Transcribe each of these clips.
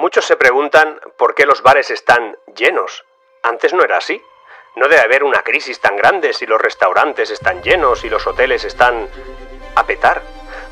Muchos se preguntan por qué los bares están llenos. Antes no era así. No debe haber una crisis tan grande si los restaurantes están llenos y los hoteles están a petar.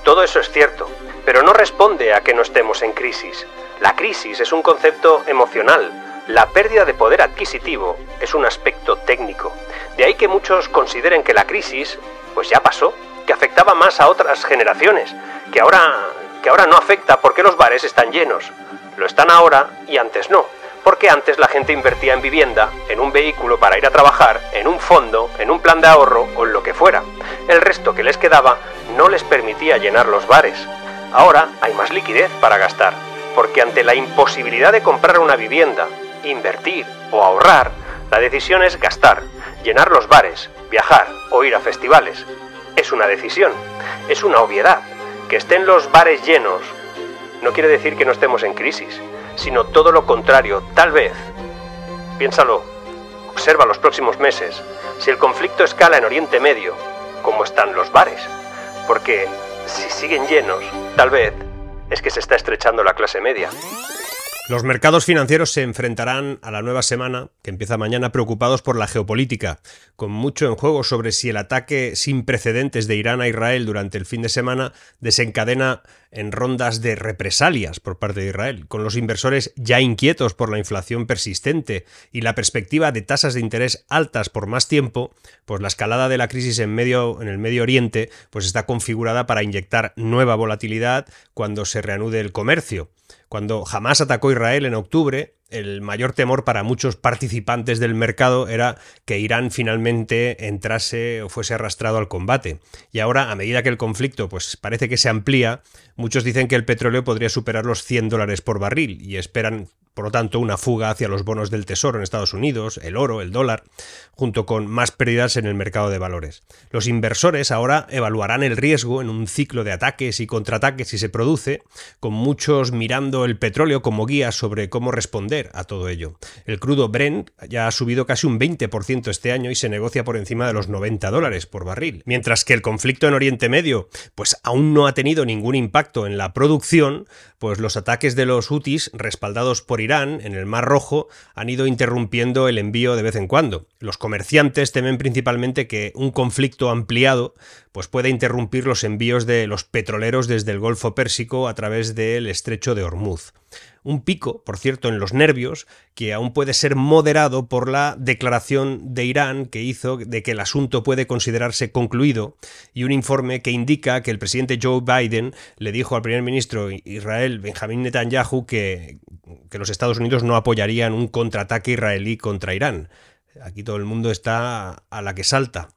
Todo eso es cierto, pero no responde a que no estemos en crisis. La crisis es un concepto emocional. La pérdida de poder adquisitivo es un aspecto técnico. De ahí que muchos consideren que la crisis, pues ya pasó, que afectaba más a otras generaciones, que ahora, que ahora no afecta porque los bares están llenos. Lo están ahora y antes no, porque antes la gente invertía en vivienda, en un vehículo para ir a trabajar, en un fondo, en un plan de ahorro o en lo que fuera. El resto que les quedaba no les permitía llenar los bares. Ahora hay más liquidez para gastar, porque ante la imposibilidad de comprar una vivienda, invertir o ahorrar, la decisión es gastar, llenar los bares, viajar o ir a festivales. Es una decisión, es una obviedad. Que estén los bares llenos no quiere decir que no estemos en crisis, sino todo lo contrario, tal vez. Piénsalo, observa los próximos meses, si el conflicto escala en Oriente Medio, ¿cómo están los bares? Porque si siguen llenos, tal vez es que se está estrechando la clase media. Los mercados financieros se enfrentarán a la nueva semana, que empieza mañana, preocupados por la geopolítica, con mucho en juego sobre si el ataque sin precedentes de Irán a Israel durante el fin de semana desencadena en rondas de represalias por parte de Israel, con los inversores ya inquietos por la inflación persistente y la perspectiva de tasas de interés altas por más tiempo, pues la escalada de la crisis en, medio, en el Medio Oriente pues está configurada para inyectar nueva volatilidad cuando se reanude el comercio. Cuando jamás atacó Israel en octubre, el mayor temor para muchos participantes del mercado era que Irán finalmente entrase o fuese arrastrado al combate. Y ahora, a medida que el conflicto pues, parece que se amplía, muchos dicen que el petróleo podría superar los 100 dólares por barril y esperan por lo tanto, una fuga hacia los bonos del Tesoro en Estados Unidos, el oro, el dólar, junto con más pérdidas en el mercado de valores. Los inversores ahora evaluarán el riesgo en un ciclo de ataques y contraataques si se produce, con muchos mirando el petróleo como guía sobre cómo responder a todo ello. El crudo Brent ya ha subido casi un 20% este año y se negocia por encima de los 90 dólares por barril, mientras que el conflicto en Oriente Medio pues aún no ha tenido ningún impacto en la producción, pues los ataques de los Houthis respaldados por Irán en el Mar Rojo han ido interrumpiendo el envío de vez en cuando. Los comerciantes temen principalmente que un conflicto ampliado pues pueda interrumpir los envíos de los petroleros desde el Golfo Pérsico a través del estrecho de Hormuz. Un pico, por cierto, en los nervios, que aún puede ser moderado por la declaración de Irán que hizo de que el asunto puede considerarse concluido y un informe que indica que el presidente Joe Biden le dijo al primer ministro Israel Benjamin Netanyahu que, que los Estados Unidos no apoyarían un contraataque israelí contra Irán. Aquí todo el mundo está a la que salta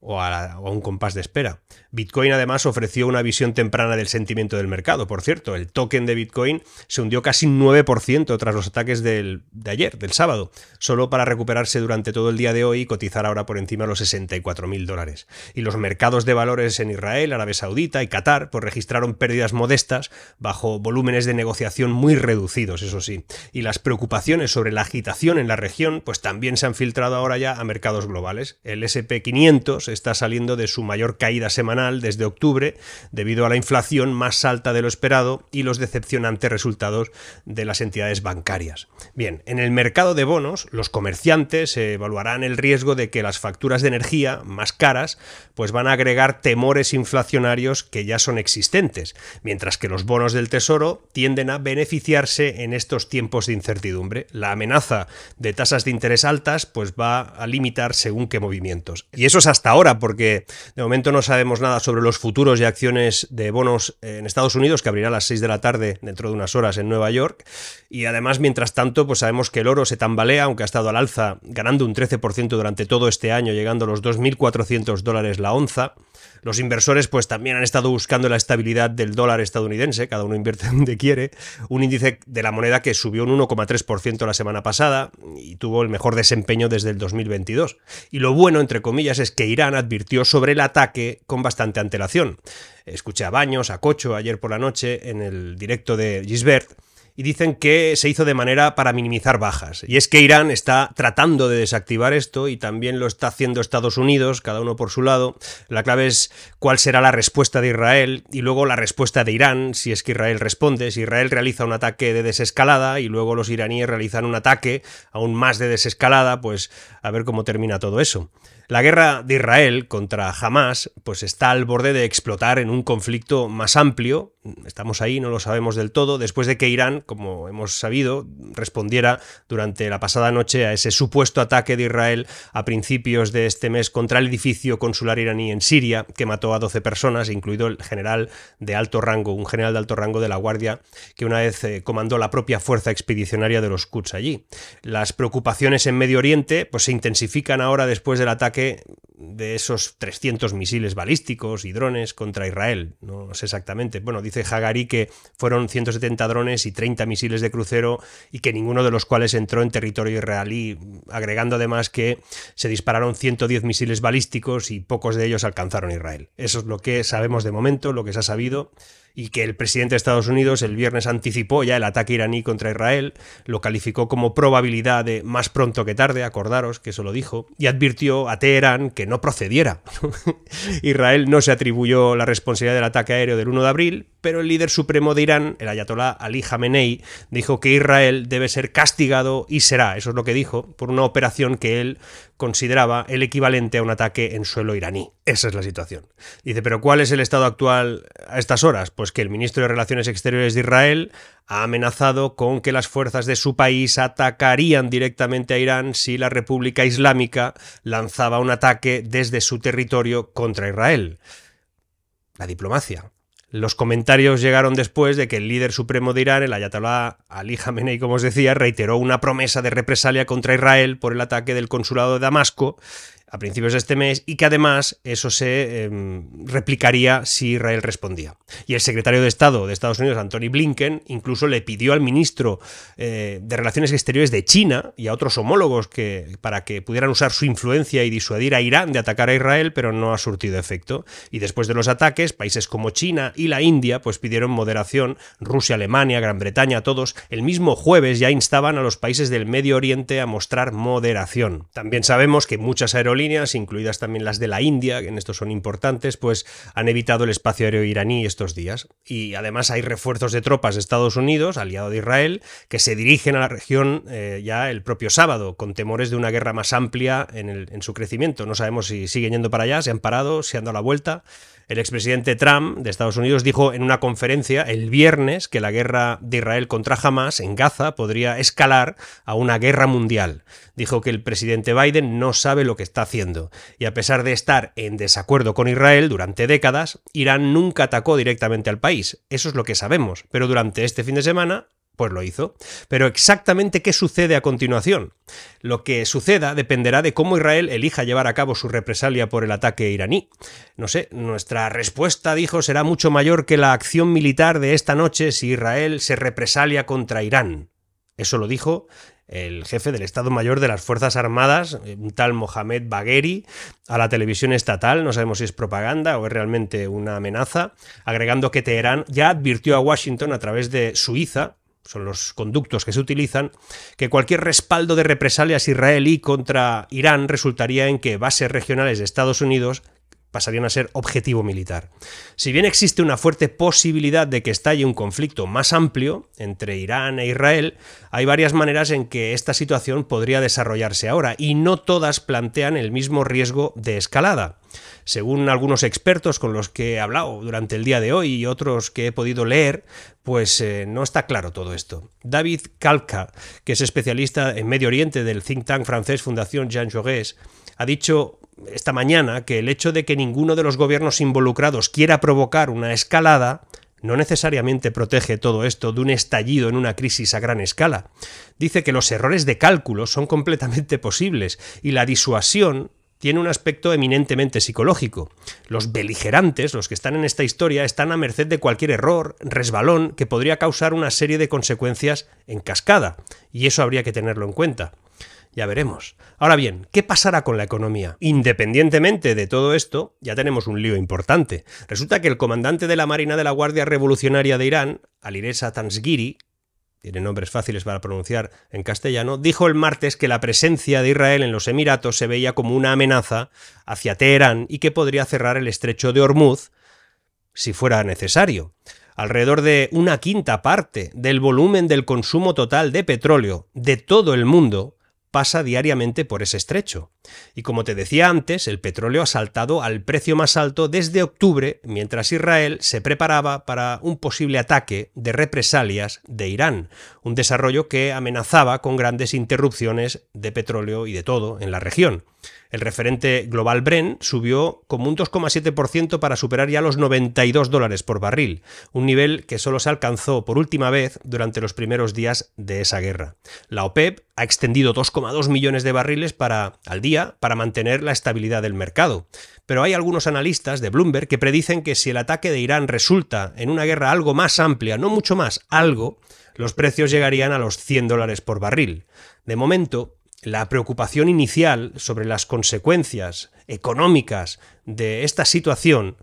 o a, un compás de espera. Bitcoin además ofreció una visión temprana del sentimiento del mercado. Por cierto, el token de Bitcoin se hundió casi un 9% tras los ataques del, de ayer, del sábado, solo para recuperarse durante todo el día de hoy y cotizar ahora por encima de los 64.000 dólares. Y los mercados de valores en Israel, Arabia Saudita y Qatar pues registraron pérdidas modestas bajo volúmenes de negociación muy reducidos, eso sí. Y las preocupaciones sobre la agitación en la región pues también se han filtrado ahora ya a mercados globales. El SP500 está saliendo de su mayor caída semanal desde octubre debido a la inflación más alta de lo esperado y los decepcionantes resultados de las entidades bancarias. Bien, en el mercado de bonos, los comerciantes evaluarán el riesgo de que las facturas de energía más caras pues van a agregar temores inflacionarios que ya son existentes, mientras que los bonos del Tesoro tienden a beneficiarse en estos tiempos de incertidumbre. La amenaza de tasas de interés altas pues va a limitar según qué movimientos. Y eso es hasta ahora, porque de momento no sabemos nada sobre los futuros y acciones de bonos en Estados Unidos, que abrirá a las 6 de la tarde dentro de unas horas en Nueva York. Y además, mientras tanto, pues sabemos que el oro se tambalea, aunque ha estado al alza, ganando un 13% durante todo este año, llegando a los 2.400 dólares la onza. Los inversores pues también han estado buscando la estabilidad del dólar estadounidense, cada uno invierte donde quiere, un índice de la moneda que subió un 1,3% la semana pasada y tuvo el mejor desempeño desde el 2022. Y lo bueno, entre comillas, es que Irán advirtió sobre el ataque con bastante antelación. Escuché a Baños, a Cocho ayer por la noche en el directo de Gisbert y dicen que se hizo de manera para minimizar bajas. Y es que Irán está tratando de desactivar esto y también lo está haciendo Estados Unidos, cada uno por su lado. La clave es cuál será la respuesta de Israel y luego la respuesta de Irán, si es que Israel responde, si Israel realiza un ataque de desescalada y luego los iraníes realizan un ataque aún más de desescalada, pues a ver cómo termina todo eso. La guerra de Israel contra Hamas pues está al borde de explotar en un conflicto más amplio. Estamos ahí, no lo sabemos del todo, después de que Irán, como hemos sabido, respondiera durante la pasada noche a ese supuesto ataque de Israel a principios de este mes contra el edificio consular iraní en Siria, que mató a 12 personas, incluido el general de alto rango, un general de alto rango de la Guardia, que una vez eh, comandó la propia fuerza expedicionaria de los Quds allí. Las preocupaciones en Medio Oriente pues, se intensifican ahora después del ataque de esos 300 misiles balísticos y drones contra Israel. No sé exactamente. Bueno, dice Hagari que fueron 170 drones y 30 misiles de crucero y que ninguno de los cuales entró en territorio israelí, agregando además que se dispararon 110 misiles balísticos y pocos de ellos alcanzaron Israel. Eso es lo que sabemos de momento, lo que se ha sabido y que el presidente de Estados Unidos el viernes anticipó ya el ataque iraní contra Israel, lo calificó como probabilidad de más pronto que tarde, acordaros que eso lo dijo, y advirtió a Teherán que no procediera. Israel no se atribuyó la responsabilidad del ataque aéreo del 1 de abril, pero el líder supremo de Irán, el ayatolá Ali Khamenei, dijo que Israel debe ser castigado y será, eso es lo que dijo, por una operación que él consideraba el equivalente a un ataque en suelo iraní. Esa es la situación. Dice, pero ¿cuál es el estado actual a estas horas? Pues que el ministro de Relaciones Exteriores de Israel ha amenazado con que las fuerzas de su país atacarían directamente a Irán si la República Islámica lanzaba un ataque desde su territorio contra Israel. La diplomacia. Los comentarios llegaron después de que el líder supremo de Irán, el ayatolá Ali Khamenei, como os decía, reiteró una promesa de represalia contra Israel por el ataque del consulado de Damasco a principios de este mes y que además eso se em, replicaría si Israel respondía. Y el secretario de Estado de Estados Unidos, Anthony Blinken, incluso le pidió al ministro eh, de Relaciones Exteriores de China y a otros homólogos que, para que pudieran usar su influencia y disuadir a Irán de atacar a Israel, pero no ha surtido efecto. Y después de los ataques, países como China y la India pues pidieron moderación, Rusia, Alemania, Gran Bretaña, todos, el mismo jueves ya instaban a los países del Medio Oriente a mostrar moderación. También sabemos que muchas aerolíneas líneas, incluidas también las de la India, que en esto son importantes, pues han evitado el espacio aéreo iraní estos días. Y además hay refuerzos de tropas de Estados Unidos, aliado de Israel, que se dirigen a la región eh, ya el propio sábado, con temores de una guerra más amplia en, en su crecimiento. No sabemos si siguen yendo para allá, se han parado, se han dado la vuelta. El expresidente Trump de Estados Unidos dijo en una conferencia el viernes que la guerra de Israel contra Hamas en Gaza podría escalar a una guerra mundial. Dijo que el presidente Biden no sabe lo que está haciendo y a pesar de estar en desacuerdo con Israel durante décadas, Irán nunca atacó directamente al país. Eso es lo que sabemos, pero durante este fin de semana pues lo hizo. Pero exactamente qué sucede a continuación. Lo que suceda dependerá de cómo Israel elija llevar a cabo su represalia por el ataque iraní. No sé, nuestra respuesta, dijo, será mucho mayor que la acción militar de esta noche si Israel se represalia contra Irán. Eso lo dijo el jefe del Estado Mayor de las Fuerzas Armadas, un tal Mohamed Bagheri, a la televisión estatal, no sabemos si es propaganda o es realmente una amenaza, agregando que Teherán ya advirtió a Washington a través de Suiza, son los conductos que se utilizan, que cualquier respaldo de represalias israelí contra Irán resultaría en que bases regionales de Estados Unidos pasarían a ser objetivo militar. Si bien existe una fuerte posibilidad de que estalle un conflicto más amplio entre Irán e Israel, hay varias maneras en que esta situación podría desarrollarse ahora, y no todas plantean el mismo riesgo de escalada. Según algunos expertos con los que he hablado durante el día de hoy y otros que he podido leer, pues eh, no está claro todo esto. David Kalka, que es especialista en Medio Oriente del think tank francés Fundación Jean Jaurès, ha dicho esta mañana que el hecho de que ninguno de los gobiernos involucrados quiera provocar una escalada no necesariamente protege todo esto de un estallido en una crisis a gran escala. Dice que los errores de cálculo son completamente posibles y la disuasión tiene un aspecto eminentemente psicológico. Los beligerantes, los que están en esta historia, están a merced de cualquier error, resbalón, que podría causar una serie de consecuencias en cascada, y eso habría que tenerlo en cuenta. Ya veremos. Ahora bien, ¿qué pasará con la economía? Independientemente de todo esto, ya tenemos un lío importante. Resulta que el comandante de la Marina de la Guardia Revolucionaria de Irán, Alireza Tansgiri, tiene nombres fáciles para pronunciar en castellano, dijo el martes que la presencia de Israel en los Emiratos se veía como una amenaza hacia Teherán y que podría cerrar el estrecho de Hormuz si fuera necesario. Alrededor de una quinta parte del volumen del consumo total de petróleo de todo el mundo pasa diariamente por ese estrecho. Y como te decía antes, el petróleo ha saltado al precio más alto desde octubre, mientras Israel se preparaba para un posible ataque de represalias de Irán, un desarrollo que amenazaba con grandes interrupciones de petróleo y de todo en la región. El referente global Bren subió como un 2,7% para superar ya los 92 dólares por barril, un nivel que solo se alcanzó por última vez durante los primeros días de esa guerra. La OPEP ha extendido 2,2 millones de barriles para, al día para mantener la estabilidad del mercado. Pero hay algunos analistas de Bloomberg que predicen que si el ataque de Irán resulta en una guerra algo más amplia, no mucho más, algo, los precios llegarían a los 100 dólares por barril. De momento, la preocupación inicial sobre las consecuencias económicas de esta situación,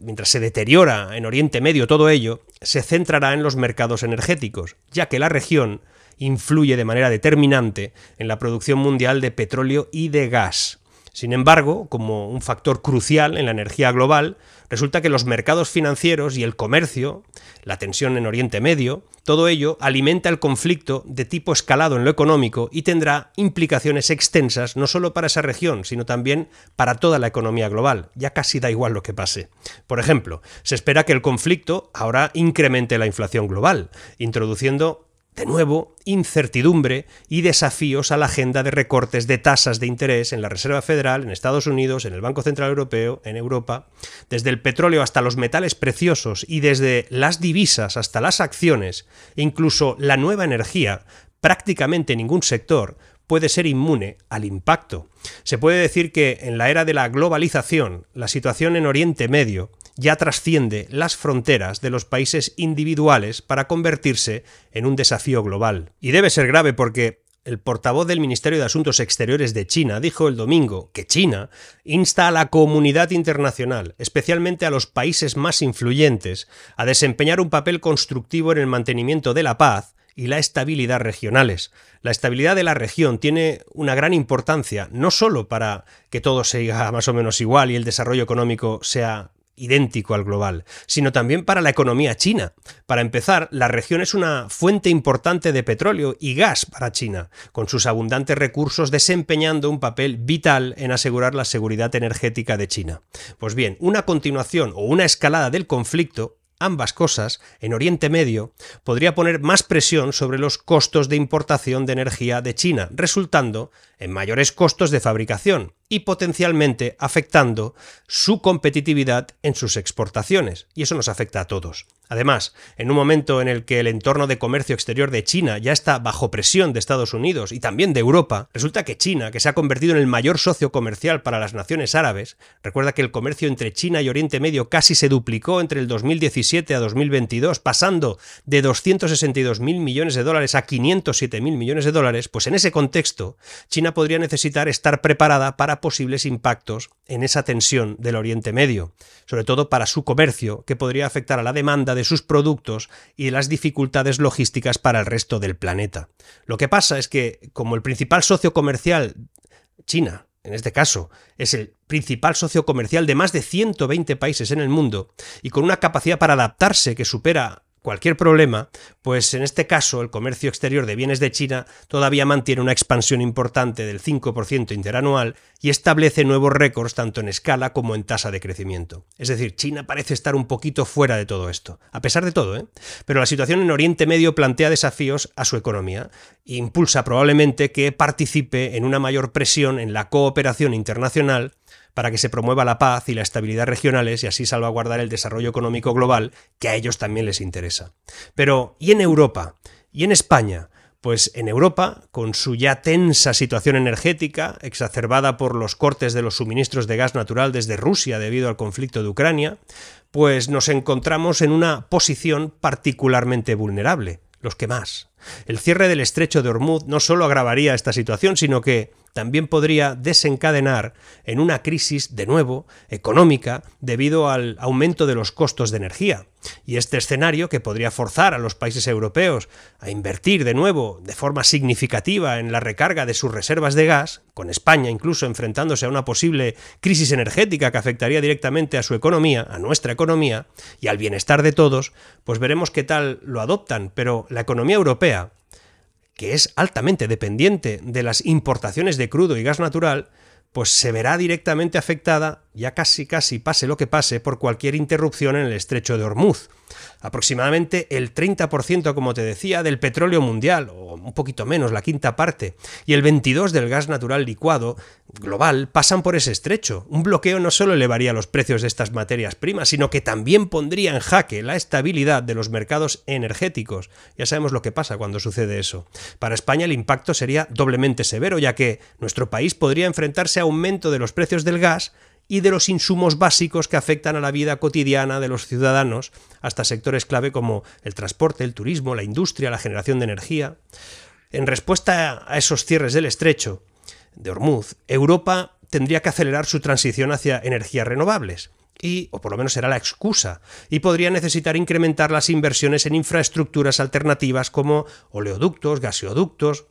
mientras se deteriora en Oriente Medio todo ello, se centrará en los mercados energéticos, ya que la región influye de manera determinante en la producción mundial de petróleo y de gas. Sin embargo, como un factor crucial en la energía global, resulta que los mercados financieros y el comercio, la tensión en Oriente Medio, todo ello alimenta el conflicto de tipo escalado en lo económico y tendrá implicaciones extensas no solo para esa región, sino también para toda la economía global. Ya casi da igual lo que pase. Por ejemplo, se espera que el conflicto ahora incremente la inflación global, introduciendo de nuevo, incertidumbre y desafíos a la agenda de recortes de tasas de interés en la Reserva Federal, en Estados Unidos, en el Banco Central Europeo, en Europa, desde el petróleo hasta los metales preciosos y desde las divisas hasta las acciones, incluso la nueva energía, prácticamente ningún sector puede ser inmune al impacto. Se puede decir que en la era de la globalización, la situación en Oriente Medio ya trasciende las fronteras de los países individuales para convertirse en un desafío global. Y debe ser grave porque el portavoz del Ministerio de Asuntos Exteriores de China dijo el domingo que China insta a la comunidad internacional, especialmente a los países más influyentes, a desempeñar un papel constructivo en el mantenimiento de la paz y la estabilidad regionales. La estabilidad de la región tiene una gran importancia, no solo para que todo siga más o menos igual y el desarrollo económico sea idéntico al global, sino también para la economía china. Para empezar, la región es una fuente importante de petróleo y gas para China, con sus abundantes recursos desempeñando un papel vital en asegurar la seguridad energética de China. Pues bien, una continuación o una escalada del conflicto ambas cosas, en Oriente Medio, podría poner más presión sobre los costos de importación de energía de China, resultando en mayores costos de fabricación y potencialmente afectando su competitividad en sus exportaciones. Y eso nos afecta a todos. Además, en un momento en el que el entorno de comercio exterior de China ya está bajo presión de Estados Unidos y también de Europa, resulta que China, que se ha convertido en el mayor socio comercial para las naciones árabes, recuerda que el comercio entre China y Oriente Medio casi se duplicó entre el 2017 a 2022, pasando de 262 mil millones de dólares a 507 mil millones de dólares, pues en ese contexto, China podría necesitar estar preparada para posibles impactos en esa tensión del Oriente Medio, sobre todo para su comercio, que podría afectar a la demanda de sus productos y las dificultades logísticas para el resto del planeta. Lo que pasa es que, como el principal socio comercial, China, en este caso, es el principal socio comercial de más de 120 países en el mundo y con una capacidad para adaptarse que supera cualquier problema, pues en este caso el comercio exterior de bienes de China todavía mantiene una expansión importante del 5% interanual y establece nuevos récords tanto en escala como en tasa de crecimiento. Es decir, China parece estar un poquito fuera de todo esto, a pesar de todo, ¿eh? Pero la situación en Oriente Medio plantea desafíos a su economía e impulsa probablemente que participe en una mayor presión en la cooperación internacional para que se promueva la paz y la estabilidad regionales y así salvaguardar el desarrollo económico global que a ellos también les interesa. Pero, ¿y en Europa? ¿Y en España? Pues en Europa, con su ya tensa situación energética, exacerbada por los cortes de los suministros de gas natural desde Rusia debido al conflicto de Ucrania, pues nos encontramos en una posición particularmente vulnerable, los que más. El cierre del estrecho de Hormuz no solo agravaría esta situación, sino que también podría desencadenar en una crisis, de nuevo, económica, debido al aumento de los costos de energía. Y este escenario, que podría forzar a los países europeos a invertir de nuevo de forma significativa en la recarga de sus reservas de gas, con España incluso enfrentándose a una posible crisis energética que afectaría directamente a su economía, a nuestra economía, y al bienestar de todos, pues veremos qué tal lo adoptan. Pero la economía europea, que es altamente dependiente de las importaciones de crudo y gas natural, pues se verá directamente afectada, ya casi casi pase lo que pase, por cualquier interrupción en el estrecho de Hormuz. Aproximadamente el 30%, como te decía, del petróleo mundial, o un poquito menos, la quinta parte, y el 22% del gas natural licuado global pasan por ese estrecho. Un bloqueo no solo elevaría los precios de estas materias primas, sino que también pondría en jaque la estabilidad de los mercados energéticos. Ya sabemos lo que pasa cuando sucede eso. Para España el impacto sería doblemente severo, ya que nuestro país podría enfrentarse a aumento de los precios del gas y de los insumos básicos que afectan a la vida cotidiana de los ciudadanos, hasta sectores clave como el transporte, el turismo, la industria, la generación de energía. En respuesta a esos cierres del estrecho de Hormuz, Europa tendría que acelerar su transición hacia energías renovables y, o por lo menos será la excusa, y podría necesitar incrementar las inversiones en infraestructuras alternativas como oleoductos, gaseoductos,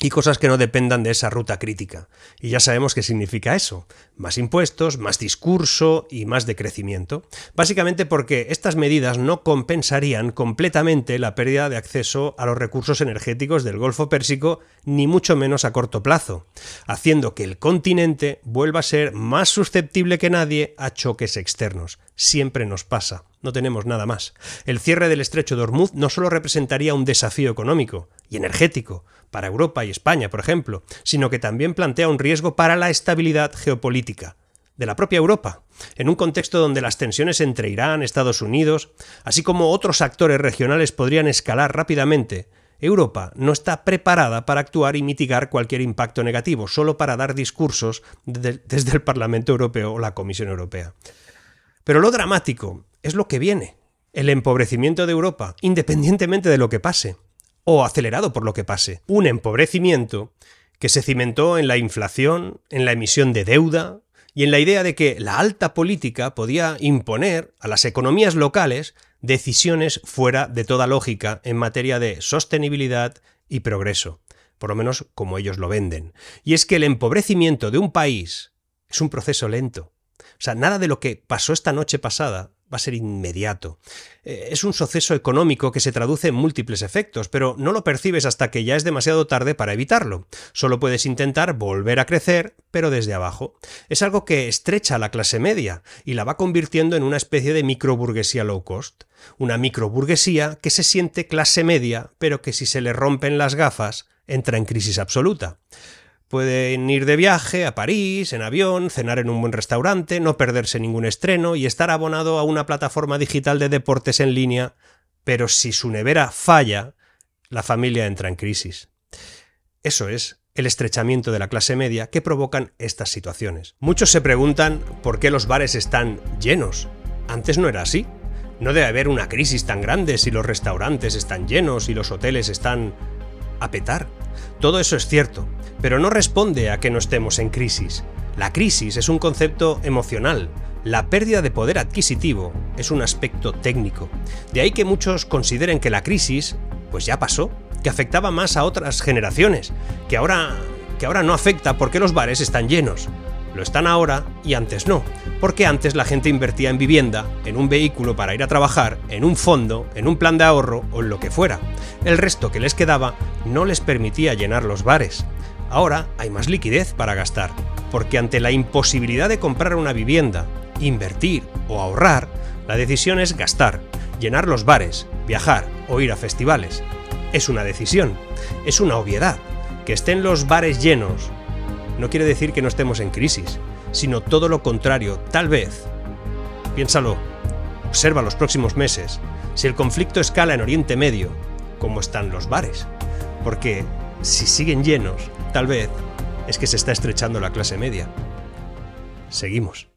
y cosas que no dependan de esa ruta crítica. Y ya sabemos qué significa eso. Más impuestos, más discurso y más decrecimiento. Básicamente porque estas medidas no compensarían completamente la pérdida de acceso a los recursos energéticos del Golfo Pérsico, ni mucho menos a corto plazo, haciendo que el continente vuelva a ser más susceptible que nadie a choques externos. Siempre nos pasa no tenemos nada más. El cierre del estrecho de Hormuz no solo representaría un desafío económico y energético para Europa y España, por ejemplo, sino que también plantea un riesgo para la estabilidad geopolítica de la propia Europa, en un contexto donde las tensiones entre Irán, Estados Unidos, así como otros actores regionales podrían escalar rápidamente, Europa no está preparada para actuar y mitigar cualquier impacto negativo, solo para dar discursos desde el Parlamento Europeo o la Comisión Europea. Pero lo dramático es lo que viene, el empobrecimiento de Europa, independientemente de lo que pase, o acelerado por lo que pase. Un empobrecimiento que se cimentó en la inflación, en la emisión de deuda y en la idea de que la alta política podía imponer a las economías locales decisiones fuera de toda lógica en materia de sostenibilidad y progreso, por lo menos como ellos lo venden. Y es que el empobrecimiento de un país es un proceso lento. O sea, nada de lo que pasó esta noche pasada va a ser inmediato. Eh, es un suceso económico que se traduce en múltiples efectos, pero no lo percibes hasta que ya es demasiado tarde para evitarlo. Solo puedes intentar volver a crecer, pero desde abajo. Es algo que estrecha a la clase media y la va convirtiendo en una especie de microburguesía low cost. Una microburguesía que se siente clase media, pero que si se le rompen las gafas, entra en crisis absoluta. Pueden ir de viaje a París, en avión, cenar en un buen restaurante, no perderse ningún estreno y estar abonado a una plataforma digital de deportes en línea, pero si su nevera falla, la familia entra en crisis. Eso es el estrechamiento de la clase media que provocan estas situaciones. Muchos se preguntan por qué los bares están llenos. Antes no era así. No debe haber una crisis tan grande si los restaurantes están llenos y los hoteles están a petar. Todo eso es cierto, pero no responde a que no estemos en crisis. La crisis es un concepto emocional, la pérdida de poder adquisitivo es un aspecto técnico. De ahí que muchos consideren que la crisis, pues ya pasó, que afectaba más a otras generaciones, que ahora, que ahora no afecta porque los bares están llenos. Lo están ahora y antes no, porque antes la gente invertía en vivienda, en un vehículo para ir a trabajar, en un fondo, en un plan de ahorro o en lo que fuera. El resto que les quedaba no les permitía llenar los bares. Ahora hay más liquidez para gastar, porque ante la imposibilidad de comprar una vivienda, invertir o ahorrar, la decisión es gastar, llenar los bares, viajar o ir a festivales. Es una decisión, es una obviedad. Que estén los bares llenos no quiere decir que no estemos en crisis, sino todo lo contrario, tal vez. Piénsalo, observa los próximos meses, si el conflicto escala en Oriente Medio, cómo están los bares. Porque si siguen llenos, tal vez es que se está estrechando la clase media. Seguimos.